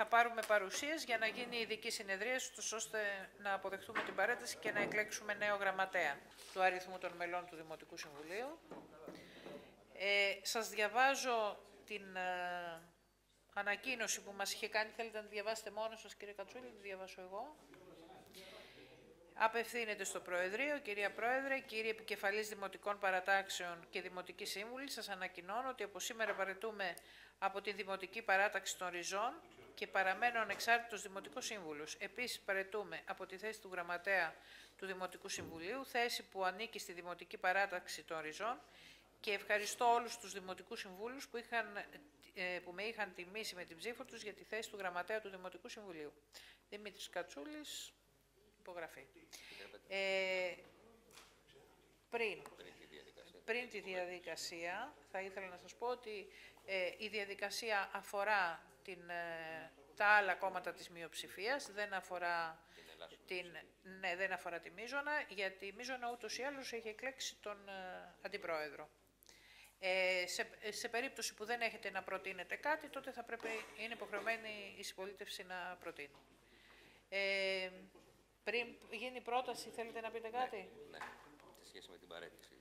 θα πάρουμε παρουσίες για να γίνει ειδική συνεδρία, ώστε να αποδεχτούμε την παρέτηση και να εκλέξουμε νέο γραμματέα του αριθμού των μελών του Δημοτικού Συμβουλίου. Ε, σας διαβάζω την ε, ανακοίνωση που μας είχε κάνει. Θέλετε να τη διαβάσετε μόνο σας κύριε Κατσούλη, τη διαβάσω εγώ. Απευθύνεται στο Προεδρείο, κυρία Πρόεδρε, κύριοι Επικεφαλής Δημοτικών Παρατάξεων και Δημοτική Σύμβουλη, σας ανακοινώνω ότι από σήμερα παρετούμε από τη Δημοτική Παράταξη των Ριζών και παραμένω ανεξάρτητος Δημοτικός Σύμβουλος. Επίσης παρετούμε από τη θέση του Γραμματέα του Δημοτικού Συμβουλίου, θέση που ανήκει στη Δημοτική Παράταξη των Ριζών και ευχαριστώ όλους τους Δημοτικούς Συμβούλους που, είχαν, ε, που με είχαν τιμήσει με την ψήφο τους για τη θέση του Γραμματέα του Δημοτικού Συμβουλίου. Δημήτρης Κατσούλης, υπογραφή. Ε, πριν, πριν τη διαδικασία, θα ήθελα να σας πω ότι ε, η διαδικασία αφορά την, ε, τα άλλα κόμματα της μειοψηφίας, δεν αφορά, την, ναι, δεν αφορά τη Μίζωνα, γιατί η Μίζωνα ούτως ή άλλως έχει εκλέξει τον ε, Αντιπρόεδρο. Ε, σε, σε περίπτωση που δεν έχετε να προτείνετε κάτι, τότε θα πρέπει, είναι υποχρεωμένη η συμπολίτευση να προτείνει. Ε, πριν γίνει πρόταση, θέλετε να πείτε κάτι; Ναι, ναι. σε σχέση με την παρέτηση.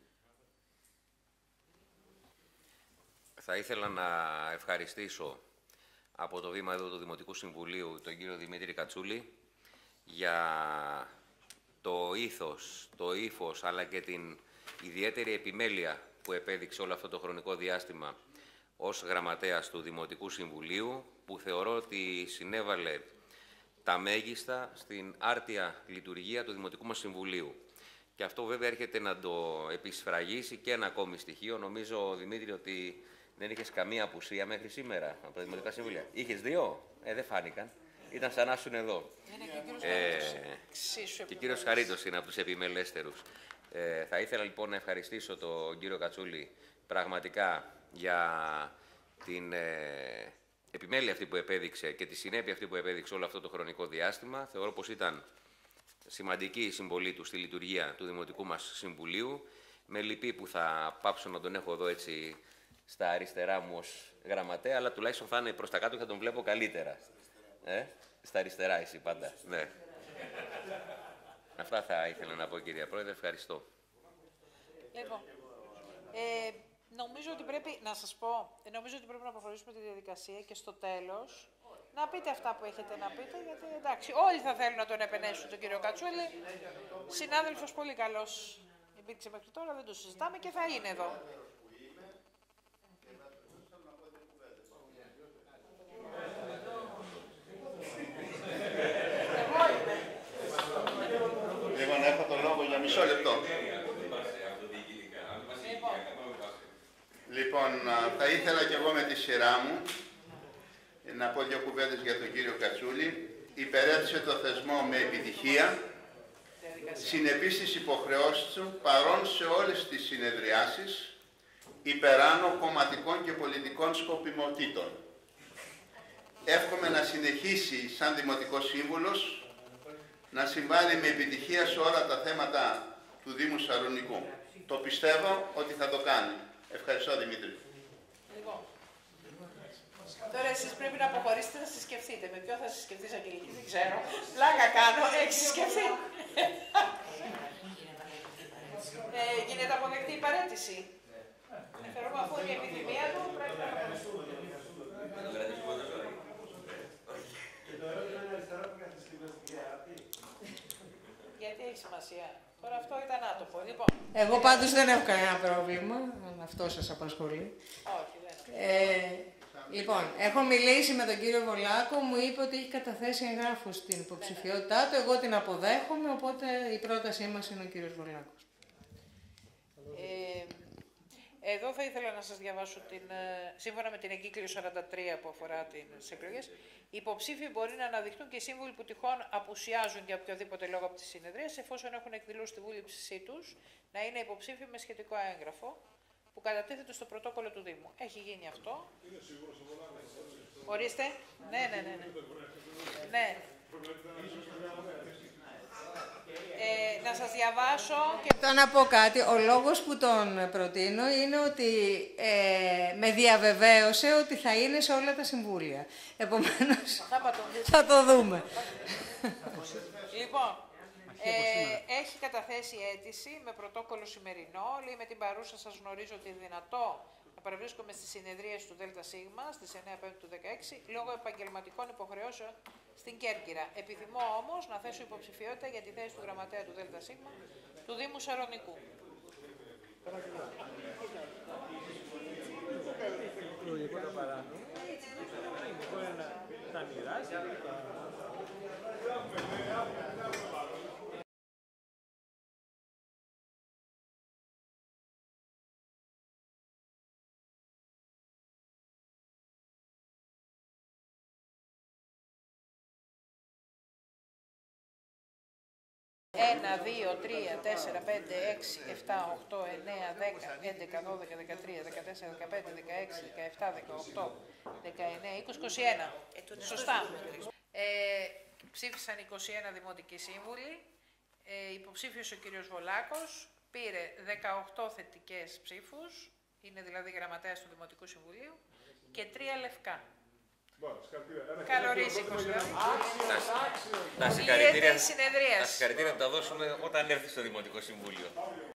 Θα ήθελα να ευχαριστήσω από το βήμα εδώ του Δημοτικού Συμβουλίου τον κύριο Δημήτρη Κατσούλη για το ήθος, το ύφος αλλά και την ιδιαίτερη επιμέλεια που επέδειξε όλο αυτό το χρονικό διάστημα ως γραμματέας του Δημοτικού Συμβουλίου που θεωρώ ότι συνέβαλε τα μέγιστα στην άρτια λειτουργία του Δημοτικού μας Συμβουλίου. Και αυτό βέβαια έρχεται να το επισφραγίσει και ένα ακόμη στοιχείο. Νομίζω, Δημήτρη, ότι δεν είχες καμία απουσία μέχρι σήμερα από τα Δημοτικά Συμβούλια. Είχες δύο, ε, δεν φάνηκαν. Ήταν σαν να ήσουν εδώ. Ε, και ο κύριος Χαρίτος είναι από τους επιμελέστερους. Ε, θα ήθελα λοιπόν να ευχαριστήσω τον κύριο Κατσούλη πραγματικά για την ε, επιμέλεια αυτή που επέδειξε και τη συνέπεια αυτή που επέδειξε όλο αυτό το χρονικό διάστημα. Θεωρώ πως ήταν σημαντική η συμβολή του στη λειτουργία του Δημοτικού μας Συμβουλίου. Με λυπή που θα πάψω να τον έχω εδώ έτσι στα αριστερά μου ως γραμματέα, αλλά τουλάχιστον θα είναι προς τα κάτω και θα τον βλέπω καλύτερα. Ε; Στα αριστερά εσύ πάντα. Ναι. Αυτά θα ήθελα να πω, κυρία Πρόεδρε. Ευχαριστώ. Λοιπόν, ε, νομίζω ότι πρέπει, να σας πω, ε, νομίζω ότι πρέπει να προχωρήσουμε τη διαδικασία και στο τέλος να πείτε αυτά που έχετε να πείτε, γιατί εντάξει, όλοι θα θέλουν να τον επενέσουν τον κύριο Κατσούλη. Συνάδελφος πολύ καλός υπήρξε μέχρι τώρα, δεν το συζητάμε και θα είναι εδώ. Μισό λεπτό. Λοιπόν, θα ήθελα και εγώ με τη σειρά μου να πω δύο κουβέντες για τον κύριο Κατσούλη. Υπερέτησε το θεσμό με επιτυχία, συνεπής στις υποχρεώσεις του, παρόν σε όλες τις συνεδριάσεις, υπεράνω κομματικών και πολιτικών σκοπιμοτήτων. Εύχομαι να συνεχίσει σαν Δημοτικός Σύμβουλος να συμβάλλει με επιτυχία σε όλα τα θέματα του Δήμου Σαρουνικού. Το πιστεύω ότι θα το κάνει. Ευχαριστώ Δημήτρη. Λοιπόν, τώρα εσείς πρέπει να αποχωρήσετε να συσκεφτείτε. Με ποιο θα συσκεφτείς Αγγελική, δεν ξέρω. Πλάκα κάνω, έχεις συσκεφτεί. ε, γίνεται αποδεκτή η παρέτηση. Θεωρούμε αφού είναι η επιθυμία του, πρέπει να Γιατί έχει σημασία. Τώρα αυτό ήταν άτομο. Λοιπόν, Εγώ πάντως δεν έχω κανένα πρόβλημα, αν αυτό σας απασχολεί. Όχι, δεν ε, Λοιπόν, έχω μιλήσει με τον κύριο Βολάκο, μου είπε ότι έχει καταθέσει εγγράφους στην υποψηφιότητά του, εγώ την αποδέχομαι, οπότε η πρότασή μας είναι ο κύριος Βολάκος. Ε, εδώ θα ήθελα να σας διαβάσω την, ε, σύμφωνα με την εγκύκλιο 43 που αφορά τις εκλογές, οι υποψήφοι μπορεί να αναδειχθούν και οι σύμβουλοι που τυχόν απουσιάζουν για οποιοδήποτε λόγο από τη συνεδρία, εφόσον έχουν εκδηλώσει τη βούληψή τους να είναι υποψήφοι με σχετικό έγγραφο που κατατίθεται στο πρωτόκολλο του Δήμου. Έχει γίνει αυτό. Ορίστε. Ναι, ναι, ναι. ναι. ναι. Ε, να σας διαβάσω και Το να πω κάτι, ο λόγος που τον προτείνω είναι ότι ε, με διαβεβαίωσε ότι θα είναι σε όλα τα συμβούλια. Επομένως, θα πατώ. θα το δούμε. Λοιπόν, ε, έχει καταθέσει αίτηση με πρωτόκολλο σημερινό. Λέει με την παρούσα σας γνωρίζω ότι είναι δυνατό να παραβρίσκομαι στις συνεδρίες του ΔΣ στις 9 Πέμπτου του 16 λόγω επαγγελματικών υποχρεώσεων στην Κέρκυρα. Επιθυμώ όμως να θέσω υποψηφιότητα για τη θέση του γραμματέα του ΔΣ του Δήμου Σαρονικού. λογικό το παράδειγμα. Μπορεί να τα μοιράσει. Ένα, δύο, τρία, τέσσερα, πέντε, έξι, εφτά, οχτώ, εννέα, δέκα, έντεκα, δώδεκα, δεκατρία, δεκατέσσερα, δεκαπέντε, δεκαέξι, δεκαεφτά, δεκαοκτώ, δεκαεννέα, είκοσι, είκοσι ένα. Σωστά. Ε, ψήφισαν 21 δημοτικοί σύμβουλοι. Ε, υποψήφιος ο κύριος Βολάκος πήρε 18 θετικές ψήφους, είναι δηλαδή γραμματέας του Δημοτικού Συμβουλίου, και τρία λευκά. Καλορίζικος δηλαδή. Τα Γίνεται συγχαρητήρια, η συνεδρίαση. τα συγχαρητήρια θα τα δώσουμε όταν έρθει στο Δημοτικό Συμβούλιο.